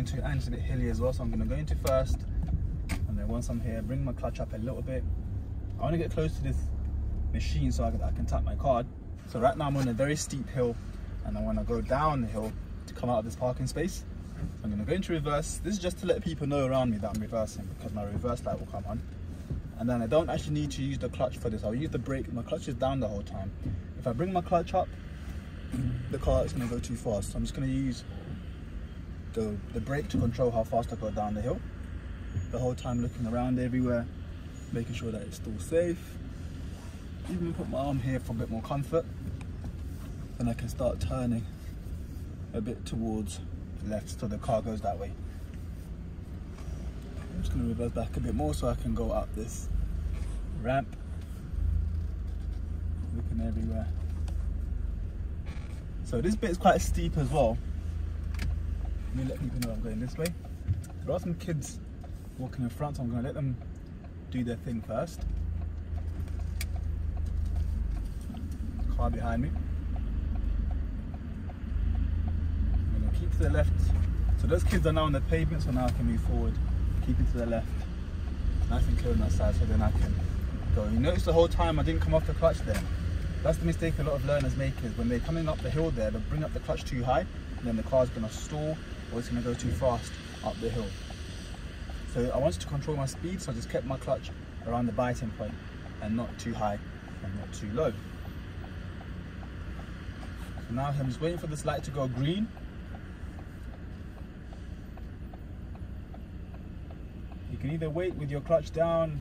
into and it's a bit hilly as well. So I'm gonna go into first, and then once I'm here, bring my clutch up a little bit. I want to get close to this machine so I can, I can tap my card. So right now I'm on a very steep hill, and I want to go down the hill to come out of this parking space. I'm gonna go into reverse. This is just to let people know around me that I'm reversing because my reverse light will come on. And then I don't actually need to use the clutch for this. I'll use the brake. My clutch is down the whole time. If I bring my clutch up, the car is going to go too fast. So I'm just going to use the, the brake to control how fast I go down the hill. The whole time looking around everywhere, making sure that it's still safe. Even put my arm here for a bit more comfort. Then I can start turning a bit towards the left so the car goes that way. I'm just going to reverse back a bit more so I can go up this ramp. Looking everywhere. So this bit is quite steep as well. Let me let people know I'm going this way. There are some kids walking in front, so I'm going to let them do their thing first. Car behind me. I'm going to keep to the left. So those kids are now on the pavement, so now I can move forward keep it to the left. Nice and clear on that side so then I can go. You notice the whole time I didn't come off the clutch there. That's the mistake a lot of learners make is when they're coming up the hill there, they'll bring up the clutch too high and then the car's gonna stall or it's gonna go too fast up the hill. So I wanted to control my speed so I just kept my clutch around the biting point and not too high and not too low. So now I'm just waiting for this light to go green You can either wait with your clutch down,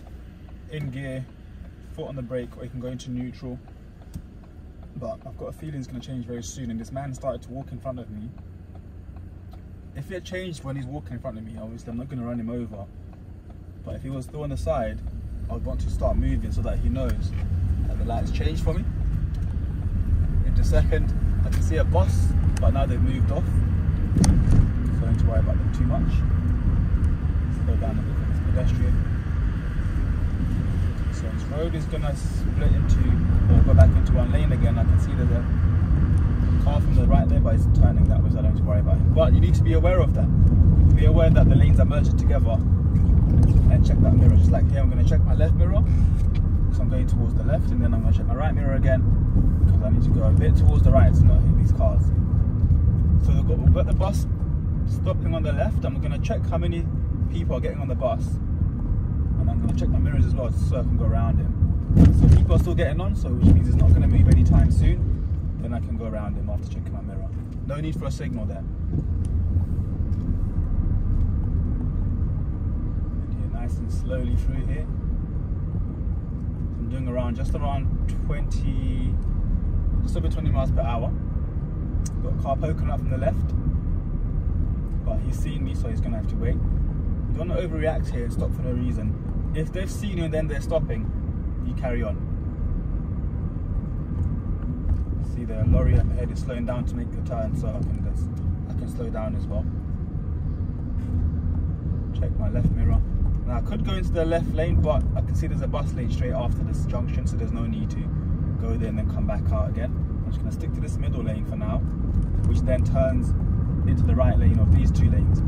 in gear, foot on the brake, or you can go into neutral. But I've got a feeling it's going to change very soon, and this man started to walk in front of me. If it changed when he's walking in front of me, obviously I'm not going to run him over. But if he was still on the side, I would want to start moving so that he knows that the lights changed for me. In a second, I can see a bus, but now they've moved off. So I don't need to worry about them too much. Slow down a bit pedestrian. So this road is gonna split into or go back into one lane again. I can see there's a car from the right there, but it's turning that way, so I don't have to worry about it. But you need to be aware of that. Be aware that the lanes are merged together and check that mirror. Just like here, I'm gonna check my left mirror because I'm going towards the left, and then I'm gonna check my right mirror again because I need to go a bit towards the right to not hit these cars. So we've got, we've got the bus stopping on the left. I'm gonna check how many people are getting on the bus and I'm going to check my mirrors as well so I can go around him. So people are still getting on, so which means it's not going to move anytime soon. Then I can go around him after checking my mirror. No need for a signal there. And here, nice and slowly through here. I'm doing around just around 20, just over 20 miles per hour. Got a car poking up from the left, but he's seen me, so he's going to have to wait. You don't want to overreact here and stop for no reason. If they've seen you and then they're stopping, you carry on. See the lorry up ahead is slowing down to make the turn, so I can just I can slow down as well. Check my left mirror. Now I could go into the left lane, but I can see there's a bus lane straight after this junction, so there's no need to go there and then come back out again. I'm just gonna stick to this middle lane for now, which then turns into the right lane of these two lanes.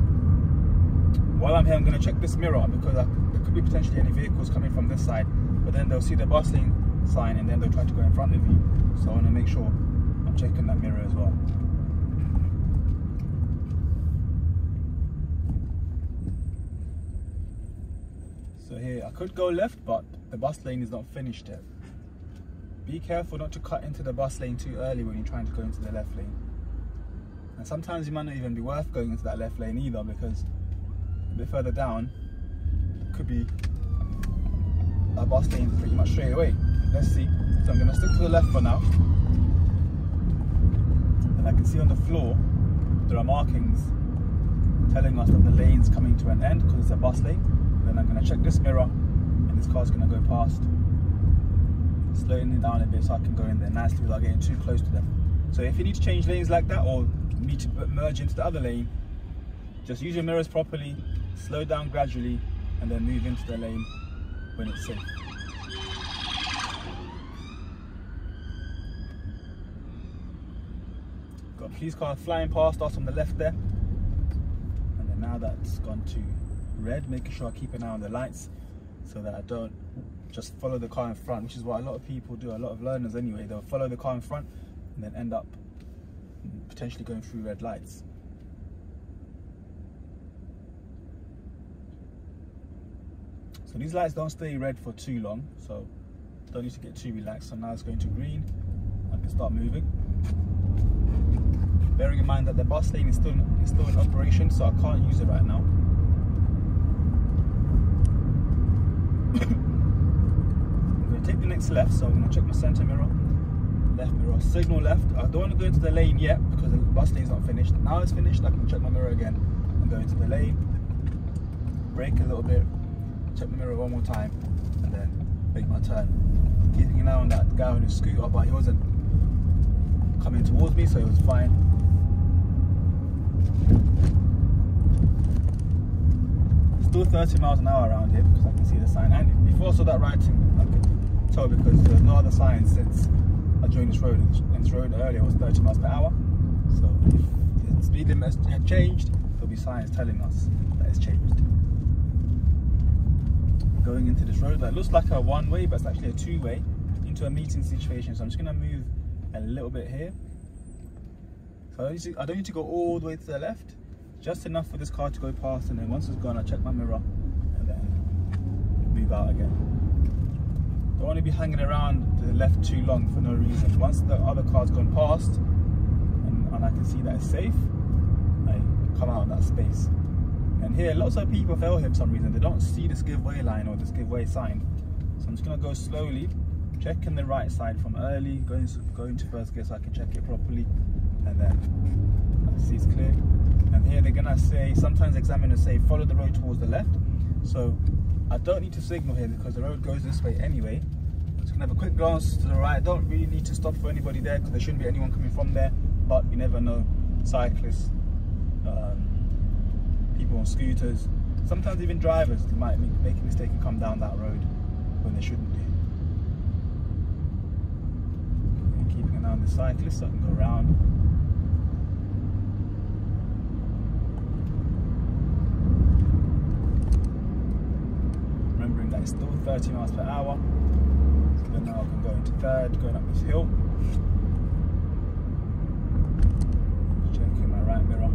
While I'm here, I'm to check this mirror because I, there could be potentially any vehicles coming from this side, but then they'll see the bus lane sign and then they'll try to go in front of you. So I want to make sure I'm checking that mirror as well. So here, I could go left, but the bus lane is not finished yet. Be careful not to cut into the bus lane too early when you're trying to go into the left lane. And sometimes it might not even be worth going into that left lane either because a bit further down could be a bus lane pretty much straight away. Let's see. So I'm going to stick to the left for now. And I can see on the floor there are markings telling us that the lane's coming to an end because it's a bus lane. Then I'm going to check this mirror and this car's going to go past. Slowing it down a bit so I can go in there nicely without getting too close to them. So if you need to change lanes like that or need to merge into the other lane, just use your mirrors properly, slow down gradually, and then move into the lane when it's safe. Got a police car flying past us on the left there. And then now that's gone to red, making sure I keep an eye on the lights so that I don't just follow the car in front, which is what a lot of people do, a lot of learners anyway, they'll follow the car in front and then end up potentially going through red lights. So these lights don't stay red for too long, so don't need to get too relaxed. So now it's going to green, I can start moving. Bearing in mind that the bus lane is still, is still in operation, so I can't use it right now. I'm going to take the next left, so I'm going to check my center mirror, left mirror, signal left. I don't want to go into the lane yet because the bus lane's not finished. Now it's finished, I can check my mirror again and go into the lane, brake a little bit, check the mirror one more time, and then make my turn. Keeping an eye on that guy on his scooter, but he wasn't coming towards me, so it was fine. Still 30 miles an hour around here because I can see the sign. And before I saw that writing, I could tell because there's no other signs since I joined this road. And this road earlier was 30 miles per hour. So if the speed limit had changed, there'll be signs telling us that it's changed. Going into this road that looks like a one way, but it's actually a two way into a meeting situation. So I'm just gonna move a little bit here. So I don't, to, I don't need to go all the way to the left, just enough for this car to go past and then once it's gone I check my mirror and then move out again. Don't want to be hanging around to the left too long for no reason. Once the other car's gone past and, and I can see that it's safe, I come out of that space. And here lots of people fail here for some reason. They don't see this give way line or this give way sign. So I'm just going to go slowly checking the right side from early, going to, going to first gear so I can check it properly, and then see it's clear. And here they're gonna say, sometimes examiners say, follow the road towards the left. So I don't need to signal here because the road goes this way anyway. I'm just gonna have a quick glance to the right. I don't really need to stop for anybody there because there shouldn't be anyone coming from there, but you never know. Cyclists, um, people on scooters, sometimes even drivers might make, a mistake and come down that road when they shouldn't do. around the cyclist so I can go around. It's still 30 miles per hour. So now I can go into third, going up this hill. Checking my right mirror.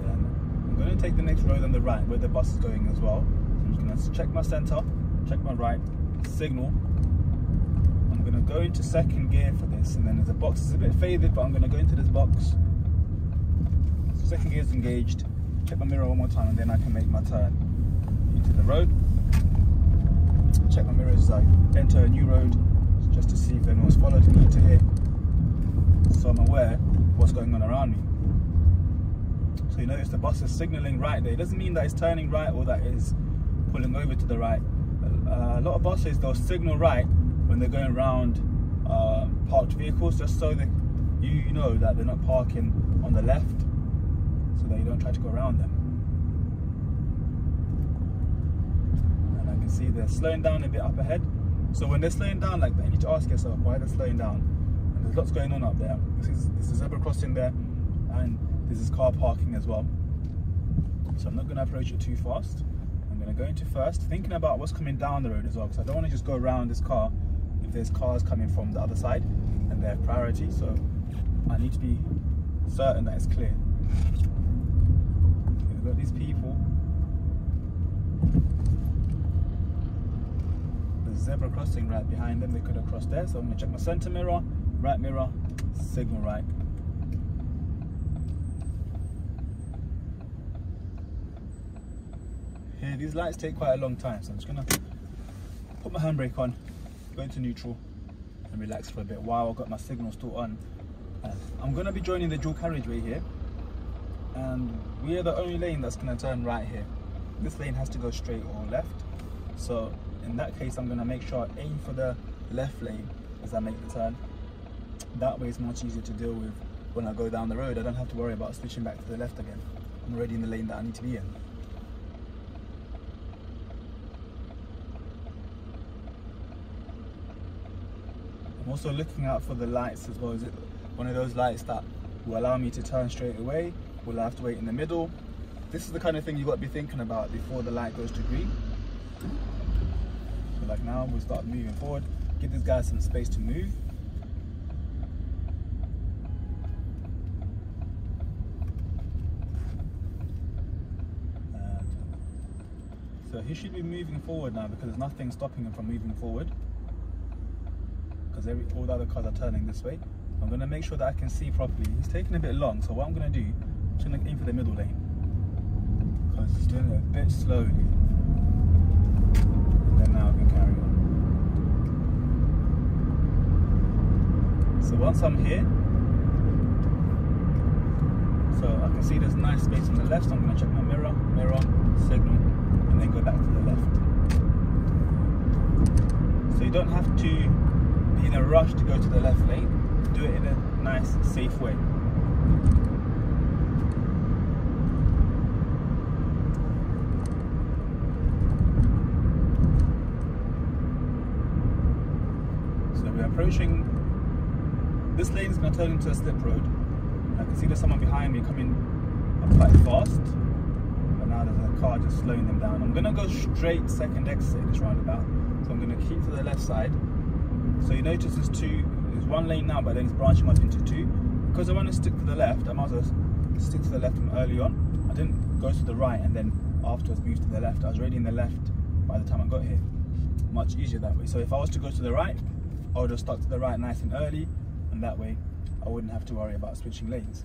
Then I'm going to take the next road on the right where the bus is going as well. So I'm just going to check my centre check my right, signal. I'm gonna go into second gear for this and then a box, it's a bit faded, but I'm gonna go into this box. Second gear is engaged, check my mirror one more time and then I can make my turn into the road. Check my mirrors as I enter a new road just to see if anyone's followed me to here. So I'm aware what's going on around me. So you notice the bus is signaling right there. It doesn't mean that it's turning right or that it's pulling over to the right a lot of buses they'll signal right when they're going around uh, parked vehicles just so that you know that they're not parking on the left so that you don't try to go around them. And I can see they're slowing down a bit up ahead. So when they're slowing down like that you need to ask yourself why they're slowing down? And there's lots going on up there. This is, this is zebra crossing there and this is car parking as well. So I'm not going to approach it too fast. I'm going to go into first, thinking about what's coming down the road as well, because I don't want to just go around this car if there's cars coming from the other side and they have priority. So I need to be certain that it's clear. We've got these people. There's zebra crossing right behind them. They could have crossed there. So I'm to check my center mirror, right mirror, signal right. here these lights take quite a long time so I'm just gonna put my handbrake on go into neutral and relax for a bit while I've got my signal still on uh, I'm gonna be joining the dual carriageway here and we are the only lane that's gonna turn right here. This lane has to go straight or left. So in that case I'm gonna make sure I aim for the left lane as I make the turn. That way it's much easier to deal with when I go down the road. I don't have to worry about switching back to the left again. I'm already in the lane that I need to be in. I'm also looking out for the lights as well. Is it one of those lights that will allow me to turn straight away. Will have to wait in the middle? This is the kind of thing you've got to be thinking about before the light goes to green. So like now, we'll start moving forward. Give this guy some space to move. Uh, so he should be moving forward now because there's nothing stopping him from moving forward. Because all the other cars are turning this way. I'm going to make sure that I can see properly. He's taking a bit long, so what I'm going to do, Going to aim for the middle lane. Because he's doing it a bit slowly. And then now I can carry on. So once I'm here, so I can see there's nice space on the left, so I'm going to check my mirror, mirror, signal, and then go back to the left. So you don't have to be in a rush to go to the left lane. Do it in a nice, safe way. So we're approaching, this lane is going to turn into a slip road. I can see there's someone behind me coming up quite fast But now there's a car just slowing them down. I'm gonna go straight second exit this roundabout. So I'm gonna keep to the left side. So you notice there's two, there's one lane now, but then it's branching off into two. Because I want to stick to the left, I might as well stick to the left from early on. I didn't go to the right and then afterwards move to the left. I was already in the left by the time I got here. Much easier that way. So if I was to go to the right, I would have stuck to the right nice and early, and that way I wouldn't have to worry about switching lanes.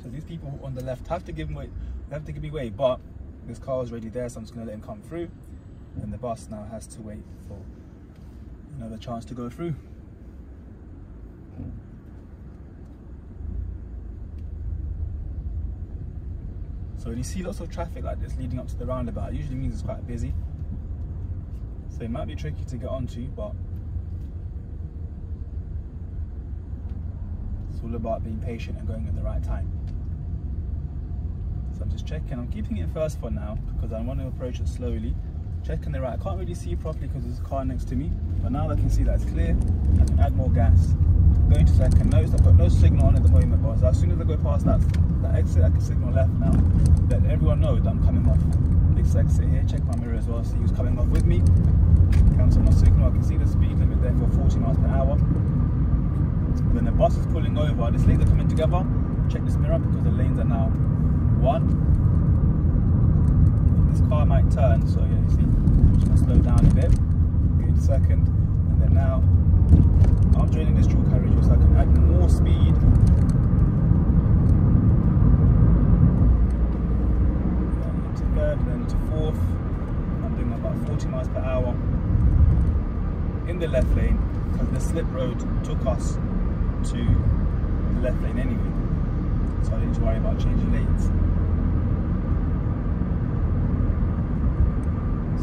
So these people on the left have to give way, have to give me way, but this car is already there, so I'm just gonna let him come through. And the bus now has to wait for another chance to go through. So when you see lots of traffic like this leading up to the roundabout, it usually means it's quite busy. So it might be tricky to get onto, but it's all about being patient and going at the right time. So I'm just checking, I'm keeping it first for now because I want to approach it slowly. Checking the right, I can't really see properly because there's a car next to me, but now I can see that it's clear, I can add more gas. Going to second, notice I've got no signal on at the moment, but as soon as I go past that, that exit, I can signal left now. Let everyone know that I'm coming off this exit here. Check my mirror as well, see who's coming off with me. Cancel my signal, I can see the speed limit there for 40 miles per hour. When the bus is pulling over, this lanes are coming together. Check this mirror because the lanes are now one. This car might turn, so yeah, you see, I'm just gonna slow down a bit. Good second, and then now I'm joining this dual carriage so I can add more speed. Then to fourth. I'm doing about 40 miles per hour in the left lane because the slip road took us to the left lane anyway. So I didn't need to worry about changing lanes.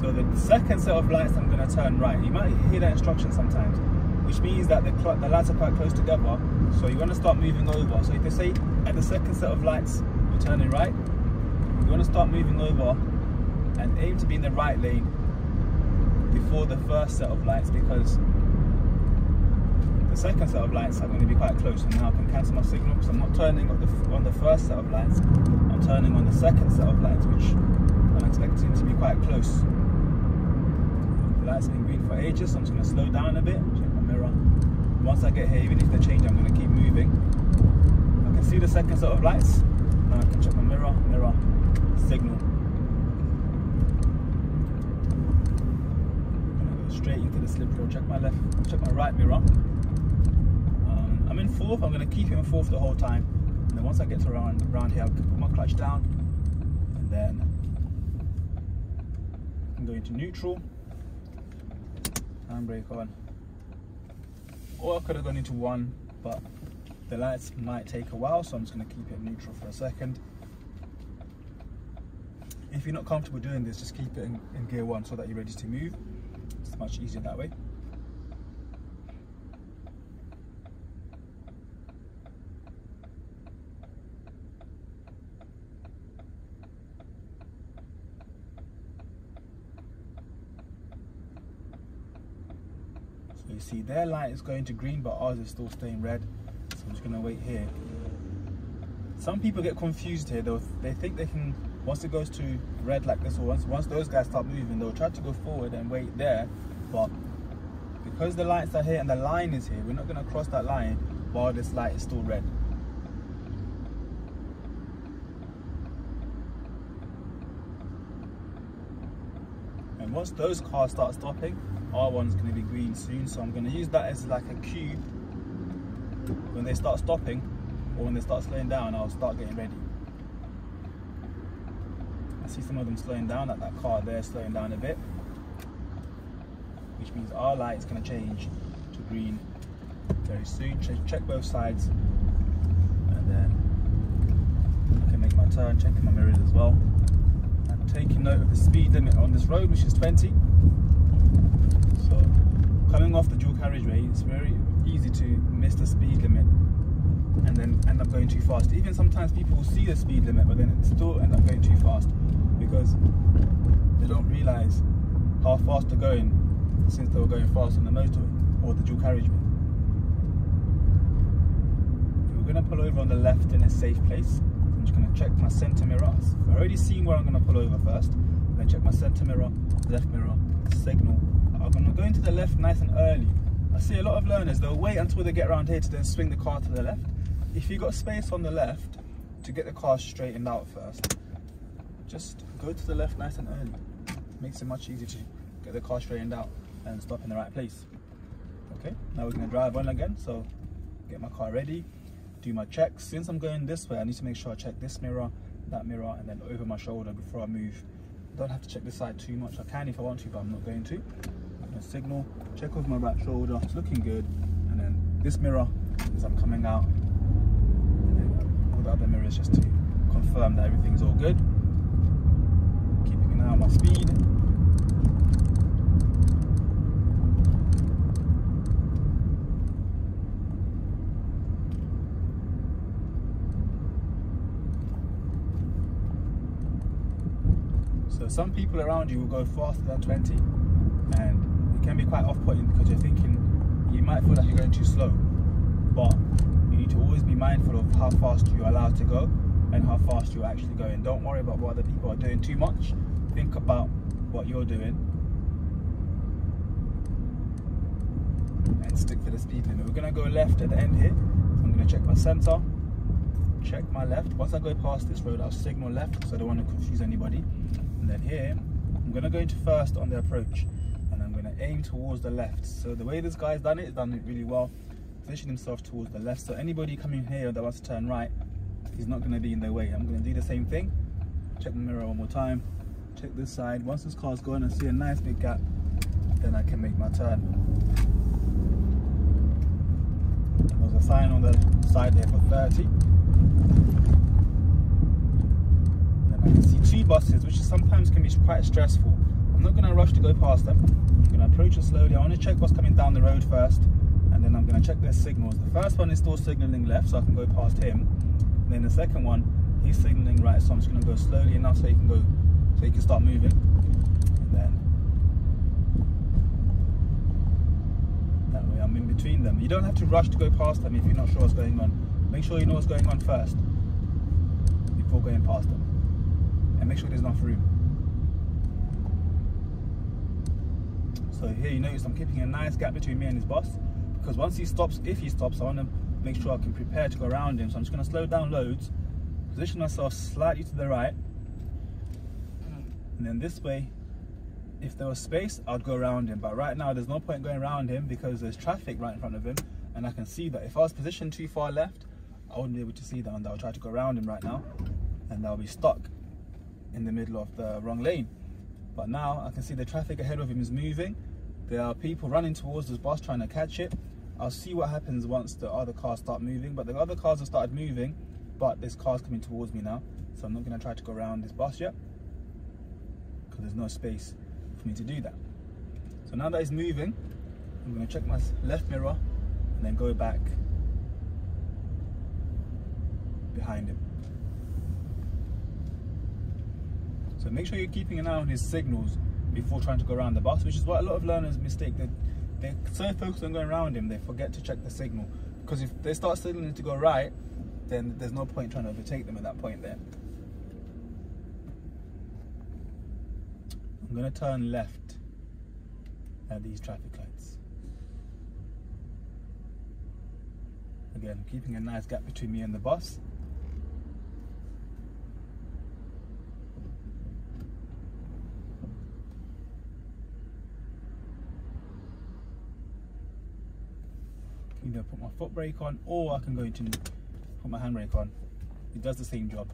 So the second set of lights I'm going to turn right. You might hear that instruction sometimes, which means that the, the lights are quite close together. So you want to start moving over. So if they say at the second set of lights, you're turning right, you want to start moving over and aim to be in the right lane before the first set of lights because the second set of lights are going to be quite close and now I can cancel my signal because I'm not turning on the, on the first set of lights, I'm turning on the second set of lights which I'm expecting to be quite close light's been green for ages, so I'm just going to slow down a bit, check my mirror. Once I get here, even if they change, I'm going to keep moving. I can see the second set of lights. Now I can check my mirror, mirror, signal. Straight into the slip road, check my left, check my right mirror. In fourth, I'm going to keep it in fourth the whole time. And then once I get to around, around here, I'll put my clutch down. And then I'm going to neutral handbrake on. Or I could have gone into one, but the lights might take a while, so I'm just going to keep it neutral for a second. If you're not comfortable doing this, just keep it in, in gear one so that you're ready to move. It's much easier that way. you see their light is going to green but ours is still staying red So I'm just gonna wait here. Some people get confused here. They they think they can once it goes to red like this, or once once those guys start moving, they'll try to go forward and wait there. But because the lights are here and the line is here, we're not gonna cross that line while this light is still red. Once those cars start stopping, our one's gonna be green soon. So I'm gonna use that as like a cue when they start stopping or when they start slowing down, I'll start getting ready. I see some of them slowing down, like that car there slowing down a bit, which means our light's gonna change to green very soon. Check, check both sides, and then I can make my turn, checking my mirrors as well. Taking note of the speed limit on this road, which is 20. So coming off the dual carriageway, it's very easy to miss the speed limit and then end up going too fast. Even sometimes people will see the speed limit, but then still end up going too fast because they don't realise how fast they're going since they were going fast on the motorway or the dual carriageway. We're going to pull over on the left in a safe place. I'm just going to check my centre mirror. I've already seen where I'm going to pull over first. I'm going to check my centre mirror, left mirror, signal. I'm going to go into the left nice and early. I see a lot of learners, they'll wait until they get around here to then swing the car to the left if you've got space on the left to get the car straightened out first, just go to the left nice and early. Makes it much easier to get the car straightened out and stop in the right place. Okay, now we're gonna drive on again. So get my car ready, do my checks. Since I'm going this way, I need to make sure I check this mirror, that mirror, and then over my shoulder before I move. I don't have to check this side too much. I can if I want to, but I'm not going to. I'm signal, check over my right shoulder, it's looking good. And then this mirror, as I'm coming out, and then all the other mirrors just to confirm that everything's all good. Keeping an eye on my speed. So some people around you will go faster than 20 and it can be quite off-putting because you're thinking you might feel like you're going too slow but you need to always be mindful of how fast you're allowed to go and how fast you're actually going. Don't worry about what other people are doing too much. Think about what you're doing and stick to the speed limit. We're gonna go left at the end here. So I'm gonna check my center, check my left. Once I go past this road, I'll signal left so I don't want to confuse anybody. And then here, I'm gonna go into first on the approach and I'm gonna aim towards the left. So the way this guy's done it, he's done it really well position himself towards the left. So anybody coming here that wants to turn right, he's not going to be in their way. I'm going to do the same thing. Check the mirror one more time. Check this side. Once this car's gone and see a nice big gap, then I can make my turn. There's a sign on the side there for 30. I can see two buses, which sometimes can be quite stressful. I'm not going to rush to go past them. I'm going to approach it slowly. I want to check what's coming down the road first and then I'm going to check their signals. The first one is still signaling left, so I can go past him. And then the second one, he's signaling right, so I'm just going to go slowly enough so he can go, so he can start moving. And then that way I'm in between them. You don't have to rush to go past them if you're not sure what's going on. Make sure you know what's going on first before going past them, and make sure there's enough room. So here you notice I'm keeping a nice gap between me and his boss because once he stops, if he stops, I want to make sure I can prepare to go around him. So I'm just going to slow down loads, position myself slightly to the right, and then this way, if there was space, I'd go around him. But right now, there's no point going around him because there's traffic right in front of him, and I can see that. If I was positioned too far left, I wouldn't be able to see that, and I'll try to go around him right now, and I'll be stuck in the middle of the wrong lane. But now I can see the traffic ahead of him is moving. There are people running towards this bus trying to catch it. I'll see what happens once the other cars start moving. But the other cars have started moving, but this car's coming towards me now. So I'm not gonna try to go around this bus yet because there's no space for me to do that. So now that he's moving, I'm gonna check my left mirror and then go back behind him. So make sure you're keeping an eye on his signals before trying to go around the bus, which is what a lot of learners mistake. They, they're so focused on going around him, they forget to check the signal. Because if they start signaling to go right, then there's no point trying to overtake them at that point there. I'm gonna turn left at these traffic lights. Again, keeping a nice gap between me and the bus. Either put my foot brake on or I can go into put my handbrake on. It does the same job.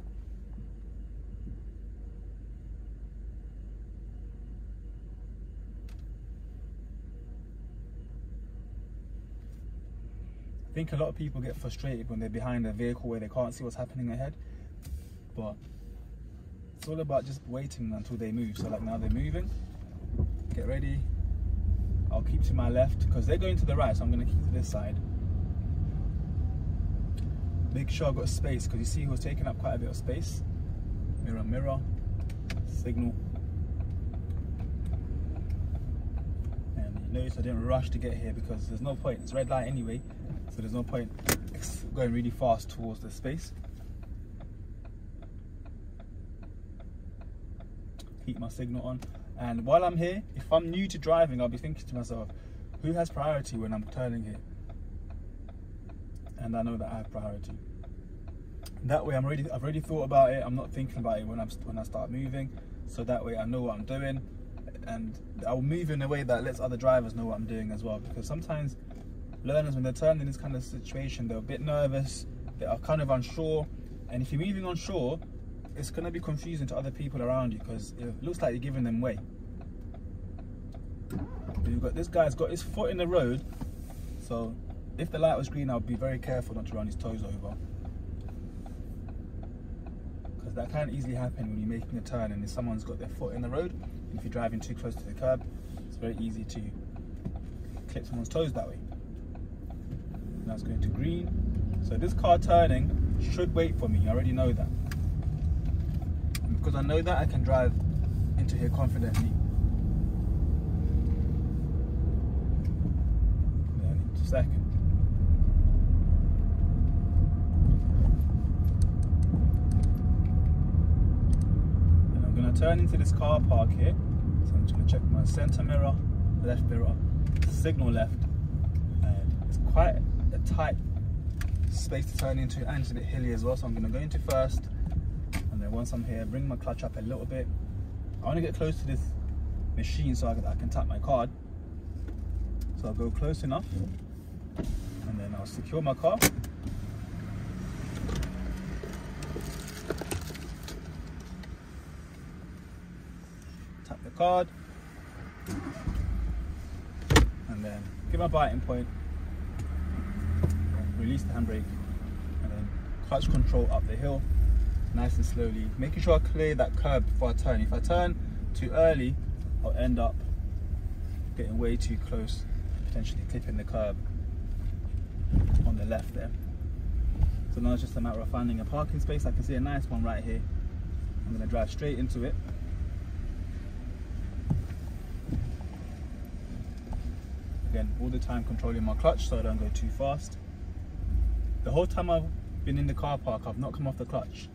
I think a lot of people get frustrated when they're behind a vehicle where they can't see what's happening ahead. But it's all about just waiting until they move. So like now they're moving. Get ready. I'll keep to my left because they're going to the right, so I'm gonna keep to this side. Make sure I've got space because you see he was taking up quite a bit of space. Mirror, mirror, signal. And you notice I didn't rush to get here because there's no point. It's red light anyway, so there's no point going really fast towards the space. Keep my signal on. And while I'm here, if I'm new to driving, I'll be thinking to myself, who has priority when I'm turning here? and I know that I have priority. That way, I'm already I've already thought about it. I'm not thinking about it when I'm when I start moving. So that way, I know what I'm doing, and I'll move in a way that lets other drivers know what I'm doing as well. Because sometimes learners, when they're turning in this kind of situation, they're a bit nervous. They are kind of unsure, and if you're moving unsure, it's going to be confusing to other people around you because it looks like you're giving them way. You've got this guy's got his foot in the road, so if the light was green, I'd be very careful not to run his toes over. Because that can easily happen when you're making a turn and if someone's got their foot in the road, and if you're driving too close to the curb, it's very easy to clip someone's toes that way. Now it's going to green. So this car turning should wait for me, I already know that. And because I know that, I can drive into here confidently. Then going to turn into this car park here. So I'm just gonna check my center mirror, left mirror, signal left. And it's quite a tight space to turn into and it's a bit hilly as well. So I'm gonna go into first. And then once I'm here, bring my clutch up a little bit. I wanna get close to this machine so I can, I can tap my card. So I'll go close enough and then I'll secure my car. Tap the card. And then give my biting point. Release the handbrake. And then clutch control up the hill. Nice and slowly. Making sure I clear that curb before I turn. If I turn too early I'll end up getting way too close potentially clipping the curb left there. So now it's just a matter of finding a parking space. I can see a nice one right here. I'm to drive straight into it. Again all the time controlling my clutch so I don't go too fast. The whole time I've been in the car park I've not come off the clutch.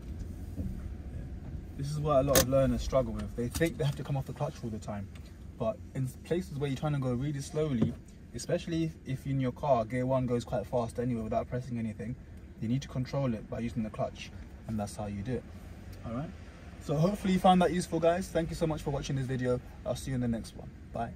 This is what a lot of learners struggle with. They think they have to come off the clutch all the time. But in places where you're trying to go really slowly especially if in your car gear one goes quite fast anyway without pressing anything you need to control it by using the clutch and that's how you do it. All right so hopefully you found that useful guys. Thank you so much for watching this video. I'll see you in the next one. Bye